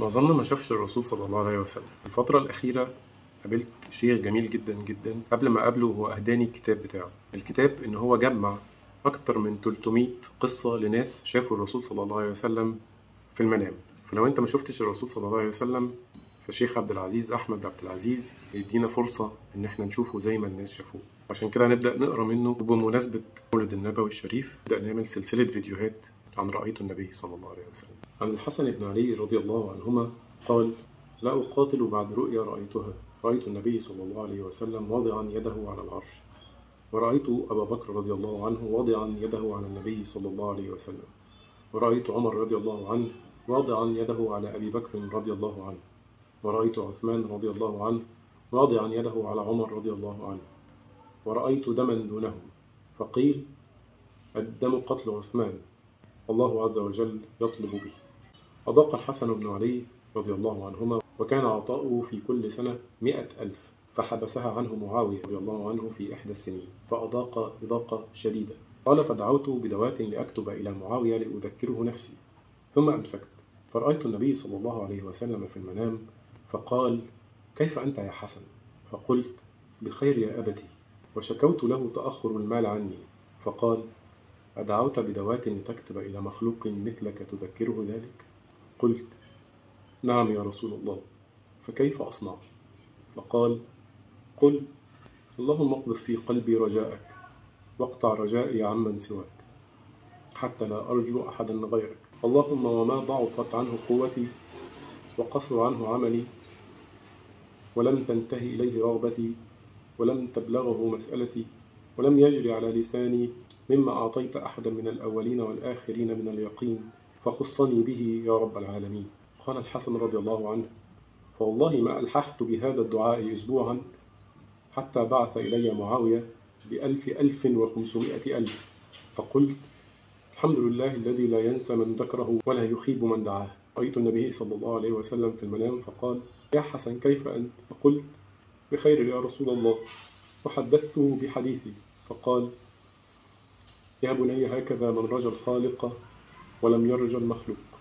معظمنا ما شافش الرسول صلى الله عليه وسلم. الفترة الأخيرة قابلت شيخ جميل جدا جدا. قبل ما أقابله هو أهداني الكتاب بتاعه. الكتاب إن هو جمع أكتر من 300 قصة لناس شافوا الرسول صلى الله عليه وسلم في المنام. فلو أنت ما شفتش الرسول صلى الله عليه وسلم فشيخ عبد العزيز أحمد عبد العزيز بيدينا فرصة إن إحنا نشوفه زي ما الناس شافوه. عشان كده هنبدأ نقرأ منه وبمناسبة مولد النبوي الشريف. نبدأ نعمل سلسلة فيديوهات عن رأيت النبي صلى الله عليه وسلم. عن الحسن بن علي رضي الله عنهما قال لا أقاتل بعد رؤيا رأيتها. رأيت النبي صلى الله عليه وسلم واضعا يده على العرش. ورأيت أبا بكر رضي الله عنه واضعا يده على النبي صلى الله عليه وسلم. ورأيت عمر رضي الله عنه واضعا يده على أبي بكر رضي الله عنه. ورأيت عثمان رضي الله عنه واضعا يده على عمر رضي الله عنه. ورأيت دما دونهم. فقيل الدم قتل عثمان. الله عز وجل يطلب به. أضاق الحسن بن علي رضي الله عنهما وكان عطاؤه في كل سنة مئة ألف فحبسها عنه معاوية رضي الله عنه في إحدى السنين فأضاق إضاقة شديدة. قال فدعوت بدوات لأكتب إلى معاوية لأذكره نفسي ثم أمسكت. فرأيت النبي صلى الله عليه وسلم في المنام فقال كيف أنت يا حسن؟ فقلت بخير يا أبتي وشكوت له تأخر المال عني. فقال أدعوت بدوات لتكتب إلى مخلوق مثلك تذكره ذلك؟ قلت نعم يا رسول الله فكيف أصنع؟ فقال قل اللهم اقذف في قلبي رجاءك واقطع رجائي عمن سواك حتى لا أرجو أحدا غيرك. اللهم وما ضعفت عنه قوتي وقصر عنه عملي ولم تنتهي إليه رغبتي ولم تبلغه مسألتي. ولم يجري على لساني مما أعطيت أحدا من الأولين والآخرين من اليقين فخصني به يا رب العالمين. قال الحسن رضي الله عنه فوالله ما ألححت بهذا الدعاء أسبوعا حتى بعث إلي معاوية بألف ألف وخمسمائة ألف. فقلت الحمد لله الذي لا ينسى من ذكره ولا يخيب من دعاه. رأيت النبي صلى الله عليه وسلم في المنام فقال يا حسن كيف أنت؟ فقلت بخير يا رسول الله. وحدثته بحديثي. فقال يا بني هكذا من رجا الخالق ولم يرجى المخلوق.